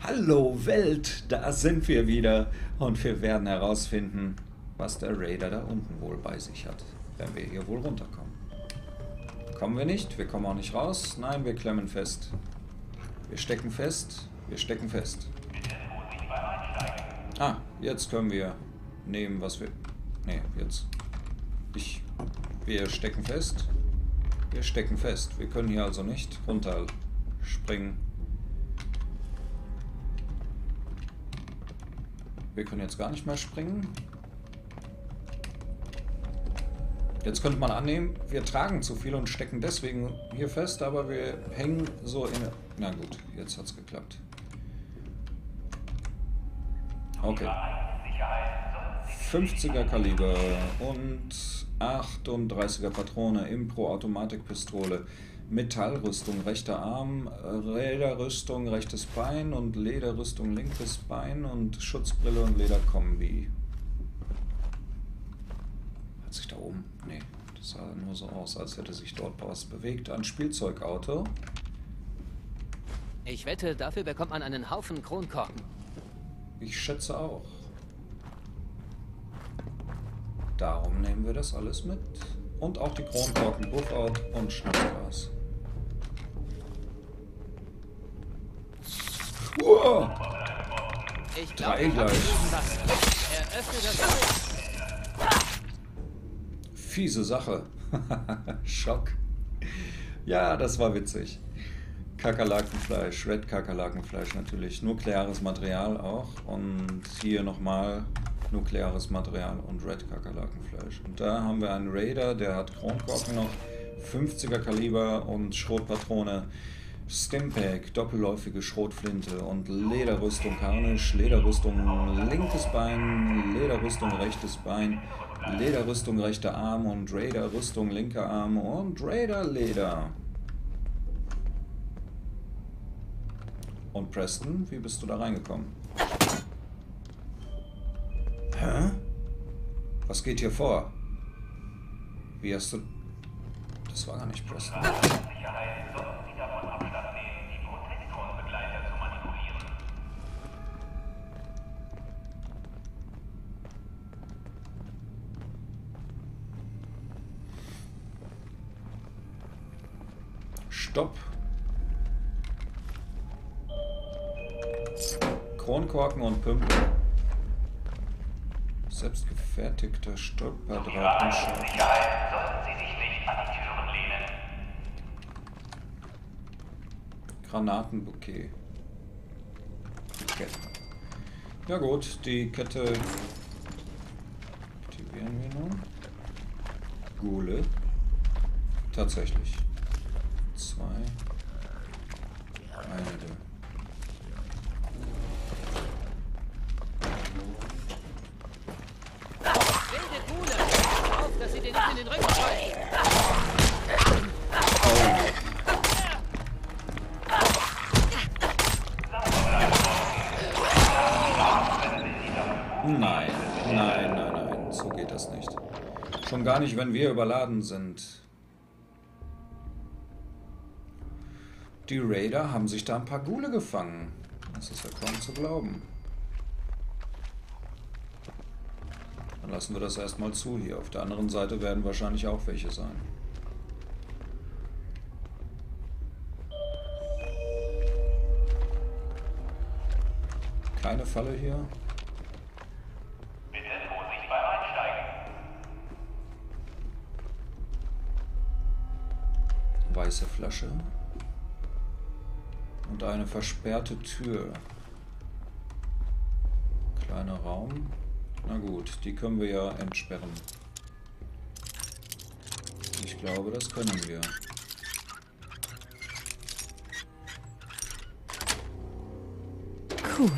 Hallo Welt, da sind wir wieder und wir werden herausfinden, was der Raider da unten wohl bei sich hat, wenn wir hier wohl runterkommen. Kommen wir nicht, wir kommen auch nicht raus, nein, wir klemmen fest. Wir stecken fest, wir stecken fest. Ah, jetzt können wir nehmen, was wir... Ne, jetzt. Ich... Wir stecken fest. Wir stecken fest. Wir können hier also nicht runter springen. Wir können jetzt gar nicht mehr springen. Jetzt könnte man annehmen, wir tragen zu viel und stecken deswegen hier fest, aber wir hängen so in... Na gut, jetzt hat es geklappt. Okay. 50er Kaliber und 38er Patrone, Impro-Automatikpistole, Metallrüstung, rechter Arm, Räderrüstung, rechtes Bein und Lederrüstung, linkes Bein und Schutzbrille und Lederkombi. Hat sich da oben? Nee, das sah nur so aus, als hätte sich dort was bewegt. Ein Spielzeugauto. Ich wette, dafür bekommt man einen Haufen Kronkorken. Ich schätze auch. Darum nehmen wir das alles mit. Und auch die Kronkorken, Buffout und Schnapsglas. Ich glaub, Drei ich gleich. Fiese Sache. Schock. Ja, das war witzig. Kakerlakenfleisch, Red Kakerlakenfleisch natürlich. Nukleares Material auch. Und hier nochmal nukleares Material und Red Kakerlakenfleisch. Und da haben wir einen Raider, der hat Kronkorken noch, 50er Kaliber und Schrotpatrone. Stimpack, doppelläufige Schrotflinte und Lederrüstung Karnisch, Lederrüstung linkes Bein, Lederrüstung rechtes Bein, Lederrüstung rechter Arm und Raider-Rüstung linker Arm und Raider-Leder. Und Preston, wie bist du da reingekommen? Hä? Was geht hier vor? Wie hast du... Das war gar nicht Preston. Stopp. Kronkorken und Pümpel. Selbstgefertigter Stolperdraht an die lehnen. Granatenbouquet. Kette. Ja gut, die Kette aktivieren wir nun. Gule. Tatsächlich. Schon gar nicht, wenn wir überladen sind. Die Raider haben sich da ein paar Gule gefangen. Das ist ja kaum zu glauben. Dann lassen wir das erstmal zu hier. Auf der anderen Seite werden wahrscheinlich auch welche sein. Keine Falle hier. Weiße Flasche. Und eine versperrte Tür. Kleiner Raum. Na gut, die können wir ja entsperren. Ich glaube, das können wir. Cool.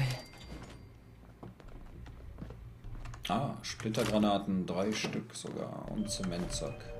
Ah, Splittergranaten, drei Stück sogar. Und Zementsack.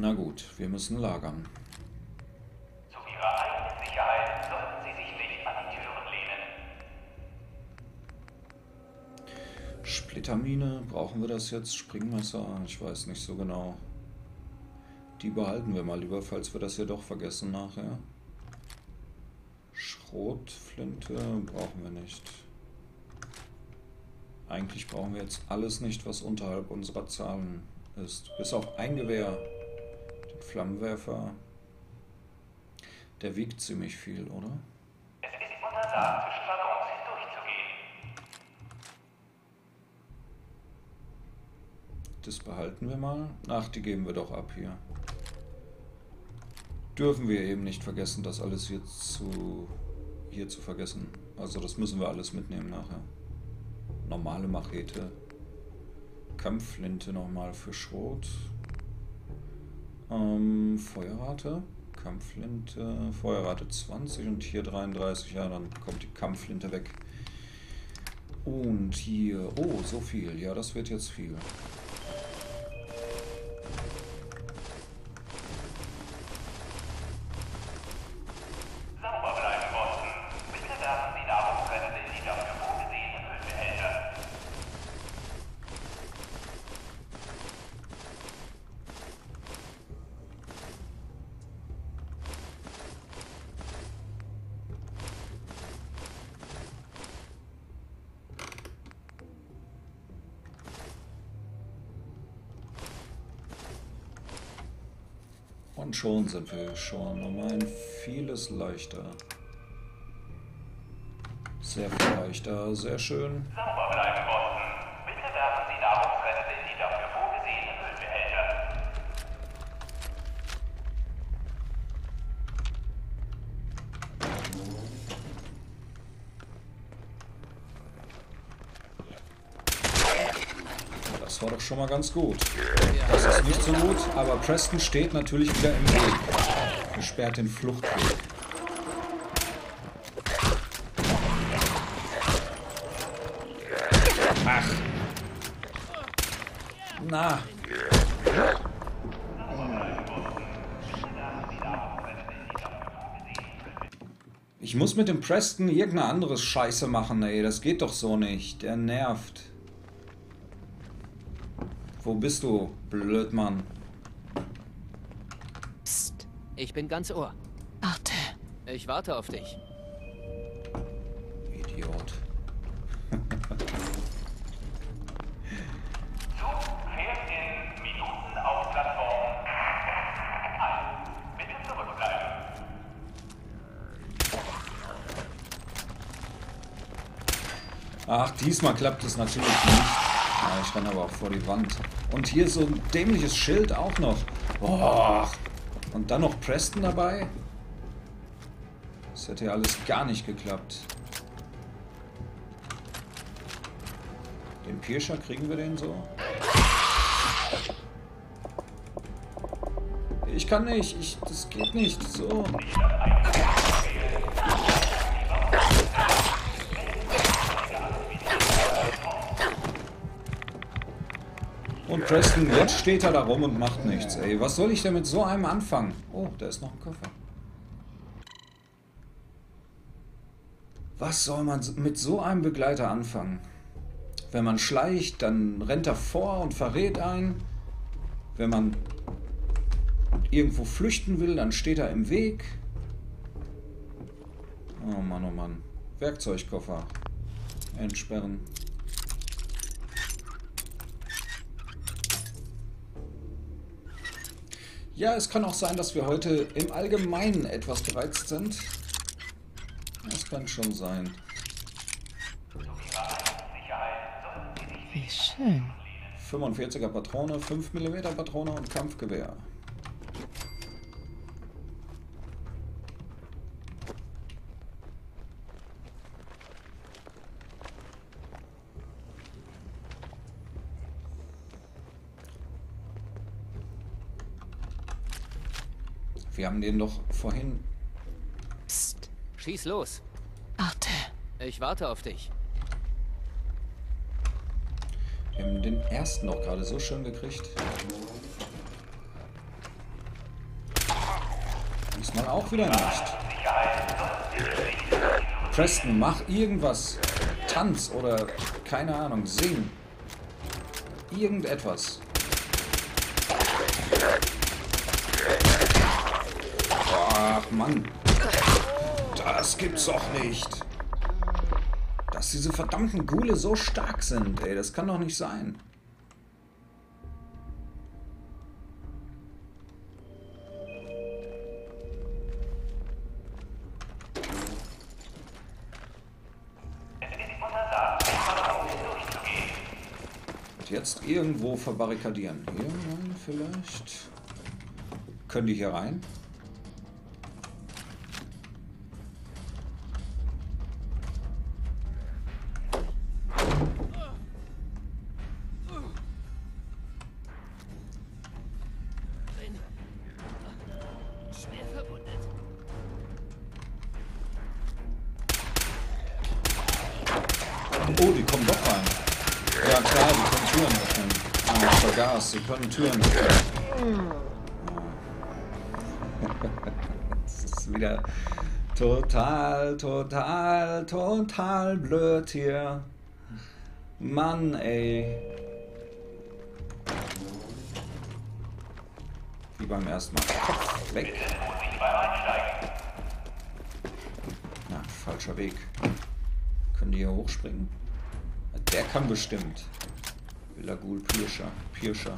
Na gut, wir müssen lagern. Zu Ihrer eigenen Sicherheit sollten Sie sich nicht an die Türen lehnen. Splittermine, brauchen wir das jetzt? Springmesser? Ich weiß nicht so genau. Die behalten wir mal lieber, falls wir das hier doch vergessen nachher. Schrotflinte brauchen wir nicht. Eigentlich brauchen wir jetzt alles nicht, was unterhalb unserer Zahlen ist. Bis auf ein Gewehr. Flammenwerfer. Der wiegt ziemlich viel, oder? Es ist untersagt, zwischen Waggons hindurchzugehen. Das behalten wir mal. Ach, die geben wir doch ab hier. Dürfen wir eben nicht vergessen, das alles hier zu, hier zu vergessen. Also das müssen wir alles mitnehmen nachher. Normale Machete. Kampfflinte nochmal für Schrot. Ähm, Feuerrate. Kampfflinte. Feuerrate 20 und hier 33. Ja, dann kommt die Kampfflinte weg. Und hier. Oh, so viel. Ja, das wird jetzt viel. Und schon sind wir schon um ein vieles leichter. Sehr viel leichter, sehr schön. Sauber bleiben, Boston. Bitte werfen Sie Nahrungsreste in die dafür vorgesehenen Müllbehälter. Das war doch schon mal ganz gut. Das ist nicht so gut, aber Preston steht natürlich wieder im Weg. Gesperrt den Fluchtweg. Ach. Na. Ich muss mit dem Preston irgendeine andere Scheiße machen, ey. Das geht doch so nicht. Der nervt. Wo bist du, Blödmann? Psst. Ich bin ganz Ohr. Warte. Ich warte auf dich. Idiot. Zug fährt in Minuten auf Plattform 1. Bitte zurückbleiben. Ach, diesmal klappt es natürlich nicht. Ja, ich renne aber auch vor die Wand. Und hier so ein dämliches Schild auch noch. Boah. Und dann noch Preston dabei? Das hätte ja alles gar nicht geklappt. Den Pirscher kriegen wir den so? Ich kann nicht, ich, das geht nicht. So. Preston, jetzt steht er da rum und macht nichts, ey. Was soll ich denn mit so einem anfangen? Oh, da ist noch ein Koffer. Was soll man mit so einem Begleiter anfangen? Wenn man schleicht, dann rennt er vor und verrät einen. Wenn man irgendwo flüchten will, dann steht er im Weg. Oh Mann, oh Mann. Werkzeugkoffer. Entsperren. Ja, es kann auch sein, dass wir heute im Allgemeinen etwas gereizt sind. Das kann schon sein. Wie schön. 45er Patrone, 5 mm Patrone und Kampfgewehr. Wir haben den doch vorhin. Psst. Schieß los. Warte. Ich warte auf dich. Wir haben den ersten noch gerade so schön gekriegt. Diesmal auch wieder nicht. Preston, mach irgendwas. Tanz oder keine Ahnung, sing. Irgendetwas. Ach Mann. Das gibt's doch nicht. Dass diese verdammten Ghule so stark sind, ey, das kann doch nicht sein. Und jetzt irgendwo verbarrikadieren. Hier rein vielleicht. Können die hier rein? Oh, die kommen doch rein. Ja klar, die können Türen öffnen. Ah, ich vergaß, sie können Türen öffnen. Das ist wieder total, total, total blöd hier. Mann, ey. Wie beim ersten Mal. Weg. Na, falscher Weg. Können die hier hochspringen? Der kann bestimmt. Villagul Pirscher. Pirscher.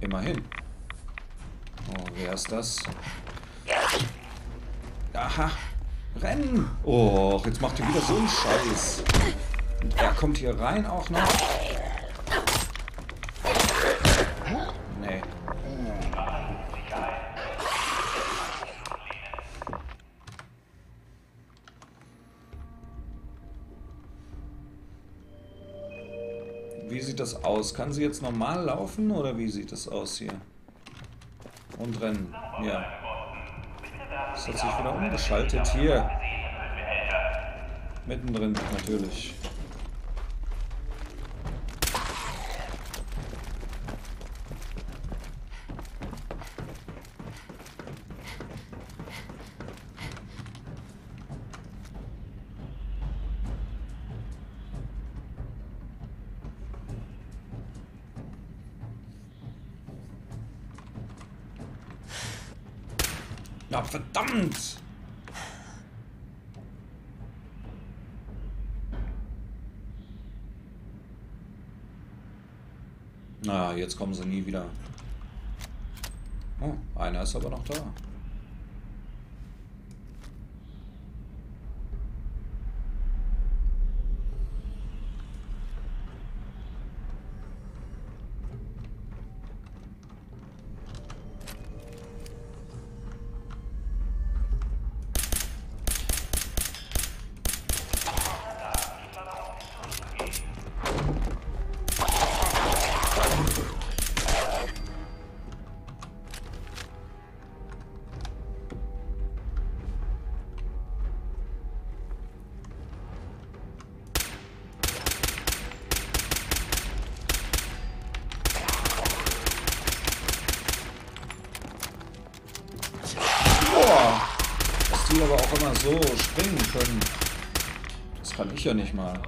Immerhin. Oh, wer ist das? Aha. Rennen! Oh, jetzt macht ihr wieder so einen Scheiß. Er kommt hier rein auch noch. Aus? Kann sie jetzt normal laufen oder wie sieht das aus hier? Und rennen. Ja. Das hat sich wieder umgeschaltet hier. Mittendrin natürlich. Na verdammt! Na, jetzt kommen sie nie wieder. Oh, einer ist aber noch da. Die aber auch immer so springen können. Das kann ich ja nicht mal.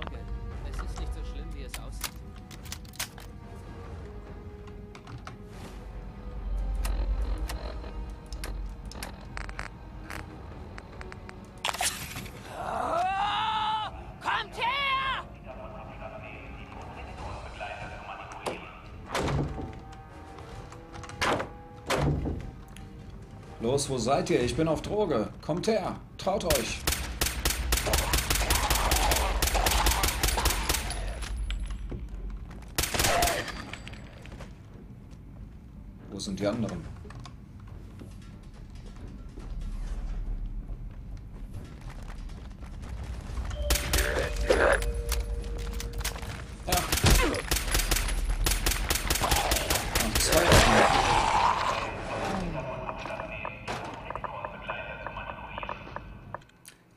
Los, wo seid ihr? Ich bin auf Droge. Kommt her. Traut euch. Wo sind die anderen?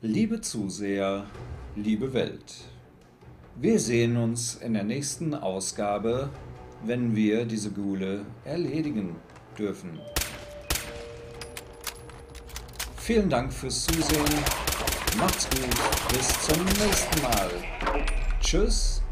Liebe Zuseher, liebe Welt, wir sehen uns in der nächsten Ausgabe, wenn wir diese Ghule erledigen dürfen. Vielen Dank fürs Zusehen. Macht's gut. Bis zum nächsten Mal. Tschüss